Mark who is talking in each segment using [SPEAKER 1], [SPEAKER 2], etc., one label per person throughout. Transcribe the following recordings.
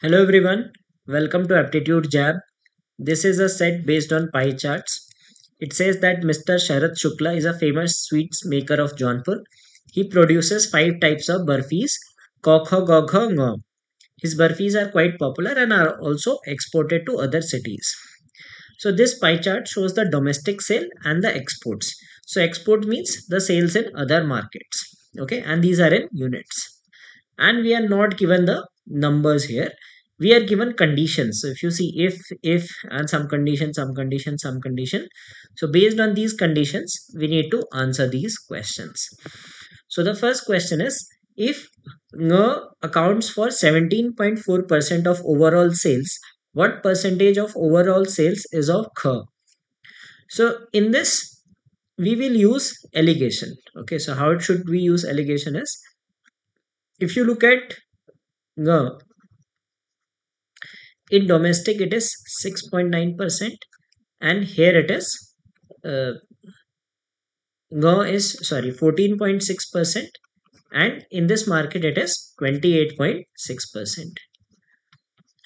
[SPEAKER 1] Hello everyone, welcome to Aptitude Jab. This is a set based on pie charts. It says that Mr. Sharad Shukla is a famous sweets maker of Jaunpur. He produces five types of burfis, kokho, gogho, ngo. His burfis are quite popular and are also exported to other cities. So this pie chart shows the domestic sale and the exports. So export means the sales in other markets. Okay, and these are in units. And we are not given the numbers here we are given conditions. So if you see if if and some condition some condition some condition. So based on these conditions we need to answer these questions. So the first question is if ng accounts for 17.4% of overall sales what percentage of overall sales is of kh so in this we will use alligation. Okay so how should we use alligation is if you look at ng in domestic it is 6.9% and here it is uh, is sorry 14.6% and in this market it is 28.6%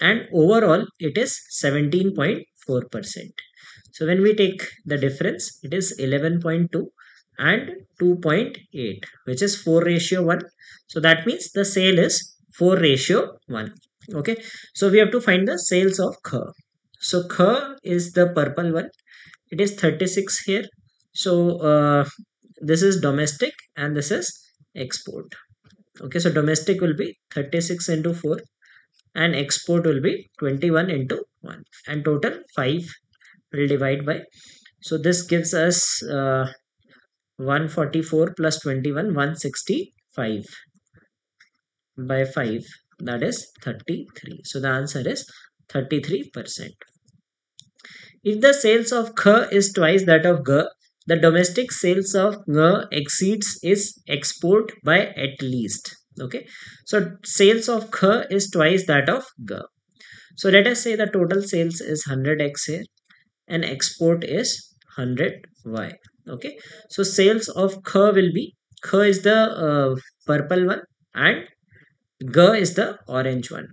[SPEAKER 1] and overall it is 17.4% so when we take the difference it is 11.2 and 2.8 which is 4 ratio 1 so that means the sale is 4 ratio 1 okay? So we have to find the sales of kh so kh is the purple one. It is 36 here. So uh, this is domestic and this is export. Okay? So domestic will be 36 into 4 and export will be 21 into 1 and total 5 will divide by. So this gives us uh, 144 plus 21 165 by 5 that is 33 so the answer is 33% if the sales of kh is twice that of g the domestic sales of g exceeds its export by at least. Okay? So sales of kh is twice that of g. So let us say the total sales is 100x here and export is 100y okay? So sales of kh will be kh is the uh, purple one and G is the orange one.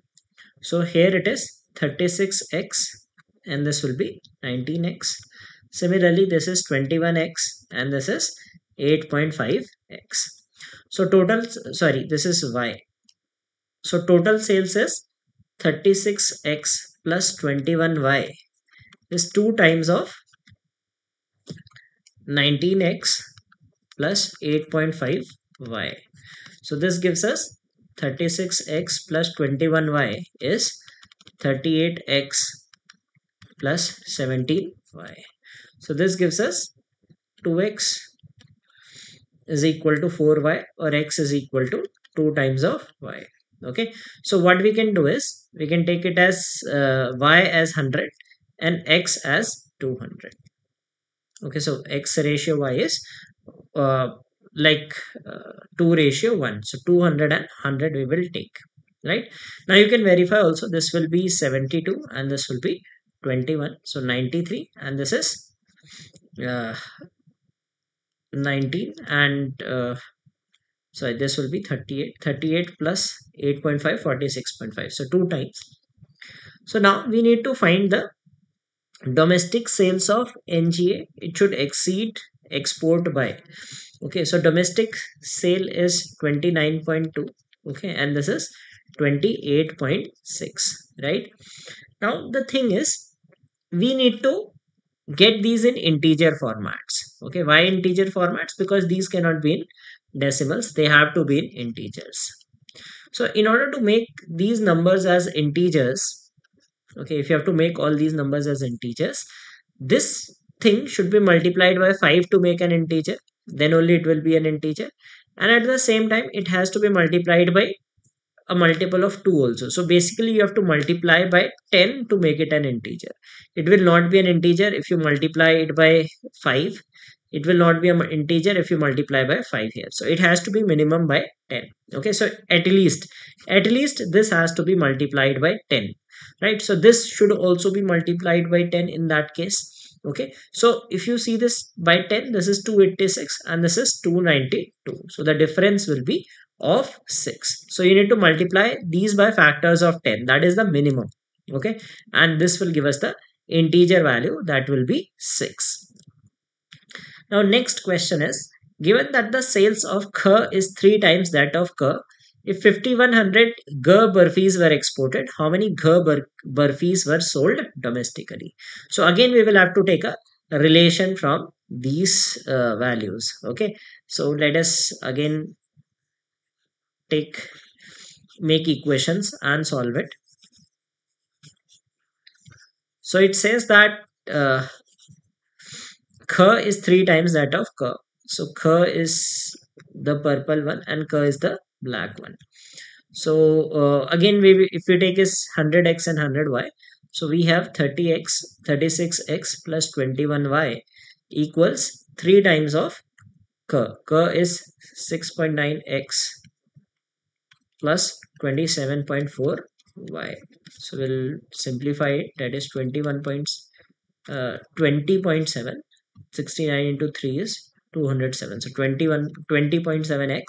[SPEAKER 1] So here it is 36x and this will be 19x. Similarly, this is 21x and this is 8.5x. So total, sorry, this is y. So total sales is 36x plus 21y is 2 times of 19x plus 8.5y. So this gives us 36x plus 21y is 38x plus 17y. So this gives us 2x is equal to 4y or x is equal to 2 times of y. Okay. So what we can do is we can take it as uh, y as 100 and x as 200. Okay. So x ratio y is uh, like uh, 2 ratio 1 so 200 and 100 we will take right? Now you can verify also this will be 72 and this will be 21 so 93 and this is uh, 19 and uh, sorry this will be 38 38 plus 8.5 46.5 so two times. So now we need to find the domestic sales of nga it should exceed export by okay so domestic sale is 29.2 okay and this is 28.6 right? Now the thing is we need to get these in integer formats okay? Why integer formats? Because these cannot be in decimals they have to be in integers. So in order to make these numbers as integers okay if you have to make all these numbers as integers this thing should be multiplied by 5 to make an integer then only it will be an integer. And at the same time it has to be multiplied by a multiple of 2 also. So basically you have to multiply by 10 to make it an integer. It will not be an integer if you multiply it by 5 it will not be an integer if you multiply by 5 here. So it has to be minimum by 10 okay so at least at least this has to be multiplied by 10 right? So this should also be multiplied by 10 in that case okay. So if you see this by 10 this is 286 and this is 292 so the difference will be of 6 so you need to multiply these by factors of 10 that is the minimum. Okay. And this will give us the integer value that will be 6 now next question is given that the sales of Kh is 3 times that of K if 5100 G burfis were exported, how many G bur burfis were sold domestically? So again, we will have to take a relation from these uh, values. Okay. So let us again take make equations and solve it. So it says that uh, K is 3 times that of K. So K is the purple one and K is the black one. So uh, again we if we take is 100x and 100y so we have 30x 36x plus 21y equals 3 times of k. K is 6.9x plus 27.4 y. So we'll simplify it. That is 21 points uh, 20.7 69 into 3 is 207 so 21 20.7x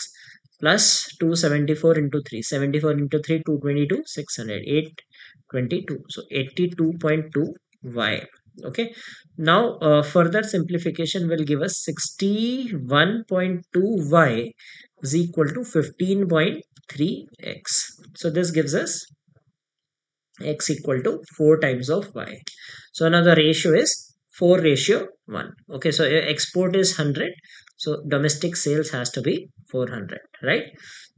[SPEAKER 1] plus 274 into 3 74 into 3 222 600 822 so 82.2 y. Okay. Now uh, further simplification will give us 61.2 y is equal to 15.3 x. So this gives us x equal to 4 times of y. So now the ratio is 4 ratio 1 okay so uh, export is 100 so domestic sales has to be 400 right?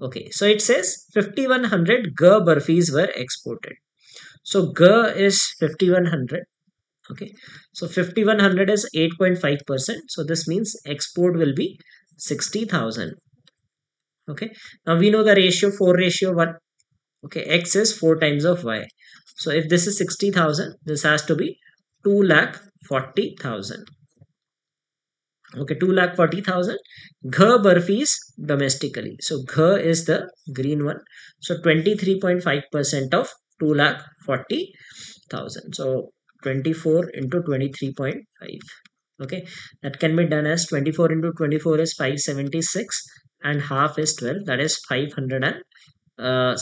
[SPEAKER 1] Okay so it says 5100 g burfis were exported. So g is 5100 okay so 5100 is 8.5 percent. So this means export will be 60000 okay now we know the ratio 4 ratio 1 okay x is 4 times of y. So if this is 60000 this has to be 2 lakh 40000 okay 2 lakh 40000 gh burfis domestically. So gh is the green one. So 23.5 percent of 2 lakh 40000 so 24 into 23.5 okay that can be done as 24 into 24 is 576 and half is 12 that is 564 uh,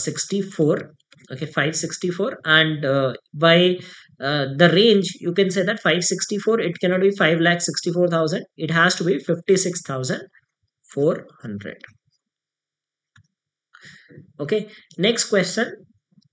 [SPEAKER 1] okay 564 and uh, by uh, the range you can say that 564 it cannot be 5 lakh 64000 it has to be 56400 okay next question.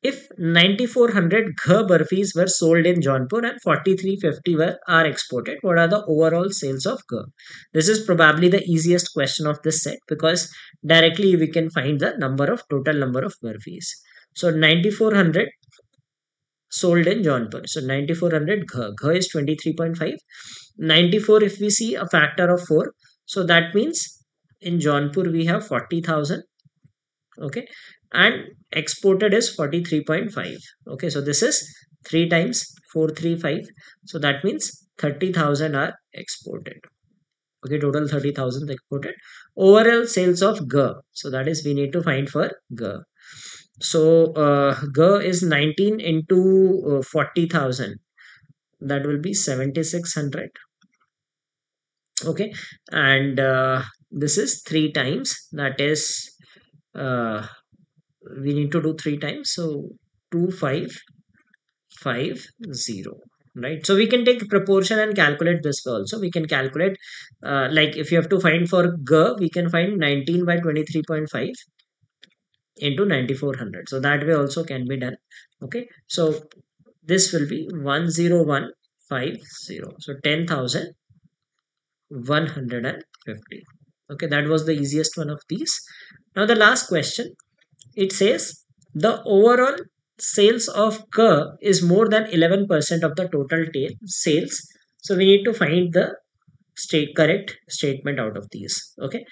[SPEAKER 1] If 9400 ghar burfis were sold in Jaunpur and 4350 were are exported what are the overall sales of ghar? This is probably the easiest question of this set because directly we can find the number of total number of burfis so 9400 sold in Jaunpur. So 9400 Gh. Gh is 23.5. 94 if we see a factor of 4. So that means in Jaunpur we have 40,000. Okay. And exported is 43.5. Okay. So this is 3 times 435. So that means 30,000 are exported. Okay. Total 30,000 exported. Overall sales of G. So that is we need to find for G. So uh, G is 19 into uh, 40,000. That will be 7600. Okay. And uh, this is three times. That is, uh, we need to do three times. So 2550 right so we can take proportion and calculate this also we can calculate uh, like if you have to find for g we can find 19 by 23.5 into 9400 so that way also can be done. Okay. So this will be 10150 so 10150 okay. That was the easiest one of these. Now the last question. It says the overall sales of K is more than 11% of the total sales. So we need to find the state correct statement out of these. Okay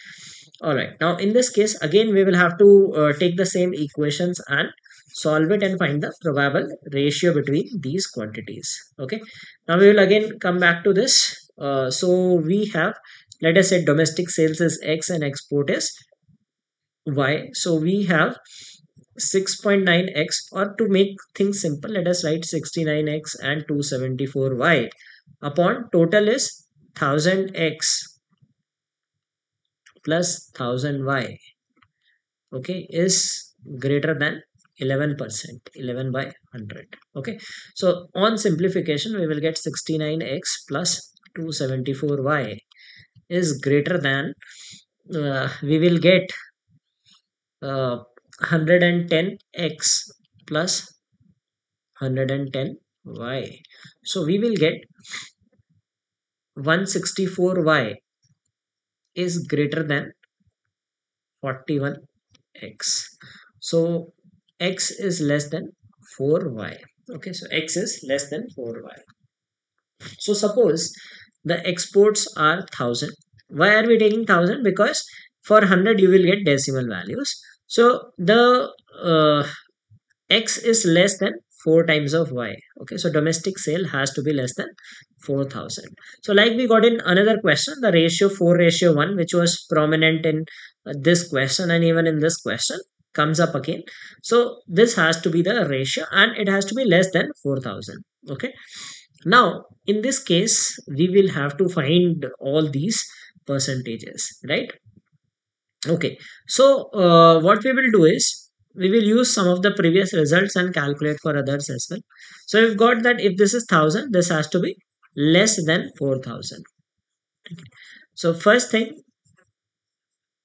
[SPEAKER 1] all right now in this case again we will have to uh, take the same equations and solve it and find the probable ratio between these quantities. Okay now we will again come back to this. Uh, so we have let us say domestic sales is x and export is y. So we have 6.9x or to make things simple let us write 69x and 274y upon total is 1000x plus 1000y okay is greater than 11 percent 11 by 100 okay. So on simplification we will get 69x plus 274y is greater than uh, we will get uh, 110x plus 110y so we will get 164y is greater than 41x so x is less than 4y okay so x is less than 4y so suppose the exports are 1000 why are we taking 1000 because for 100 you will get decimal values. So the uh, x is less than 4 times of y. Okay so domestic sale has to be less than 4000 so like we got in another question the ratio 4 ratio 1 which was prominent in uh, this question and even in this question comes up again. So this has to be the ratio and it has to be less than 4000 okay. Now in this case we will have to find all these percentages right? Okay. So uh, what we will do is we will use some of the previous results and calculate for others as well. So we've got that if this is 1000 this has to be less than 4000 so first thing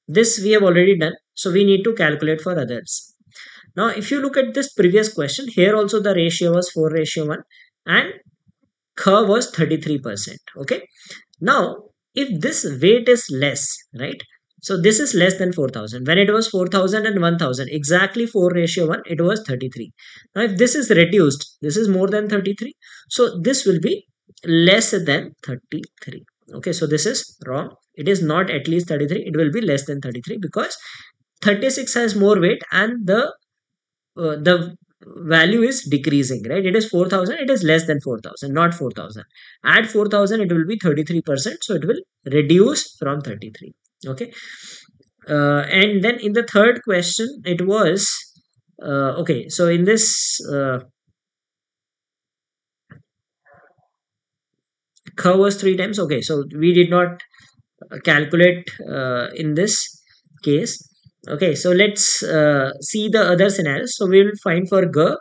[SPEAKER 1] this we have already done so we need to calculate for others. Now if you look at this previous question here also the ratio was 4 ratio 1 and curve was 33% okay. Now if this weight is less right so this is less than 4000 when it was 4000 and 1000 exactly 4 ratio 1 it was 33 now if this is reduced this is more than 33 so this will be less than 33 okay so this is wrong. It is not at least 33 it will be less than 33 because 36 has more weight and the uh, the value is decreasing right? It is 4000 it is less than 4000 not 4000 add 4000 it will be 33 percent. So it will reduce from 33 okay. Uh, and then in the third question it was uh, okay so in this uh, curve was three times. Okay so we did not calculate uh, in this case. Okay so let's uh, see the other scenarios so we will find for g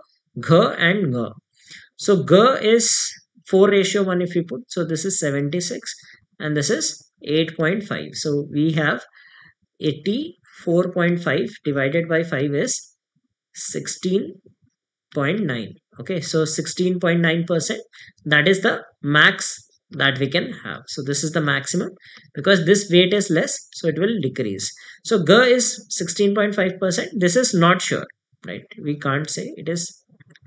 [SPEAKER 1] g and g. So g is 4 ratio 1 if you put. So this is 76 and this is 8.5 so we have 84.5 divided by 5 is 16.9 okay so 16.9 percent that is the max that we can have. So this is the maximum because this weight is less so it will decrease. So g is 16.5 percent. This is not sure right? We can't say it is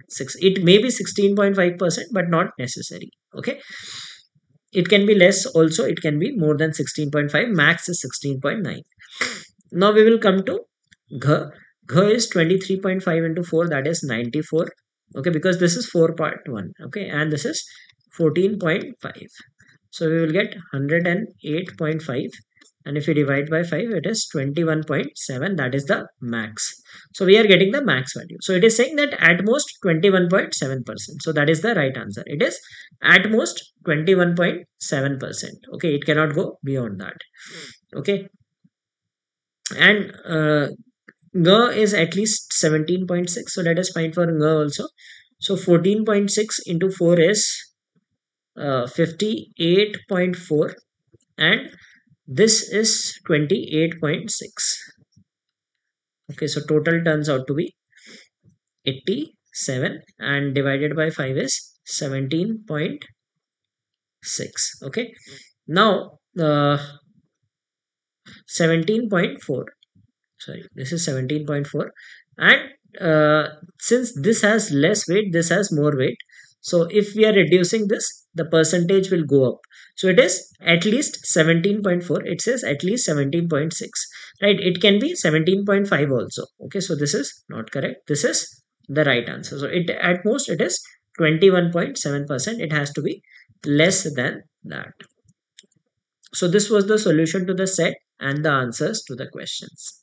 [SPEAKER 1] six it may be 16.5 percent but not necessary. Okay it can be less also it can be more than 16.5 max is 16.9 now we will come to gh. Gh is 23.5 into 4 that is 94 okay because this is 4 part 1 okay and this is 14.5 so we will get 108.5 and if you divide by 5 it is 21.7 that is the max. So we are getting the max value. So it is saying that at most 21.7 percent. So that is the right answer. It is at most 21.7 percent. Okay it cannot go beyond that. Okay. And uh, G is at least 17.6 so let us find for G also. So 14.6 into 4 is uh, 58.4 and this is 28.6 okay so total turns out to be 87 and divided by 5 is 17.6 okay now uh, 17.4 sorry this is 17.4 and uh, since this has less weight this has more weight so if we are reducing this the percentage will go up. So it is at least 17.4 it says at least 17.6 right? It can be 17.5 also. Okay so this is not correct. This is the right answer. So it at most it is 21.7 percent. It has to be less than that. So this was the solution to the set and the answers to the questions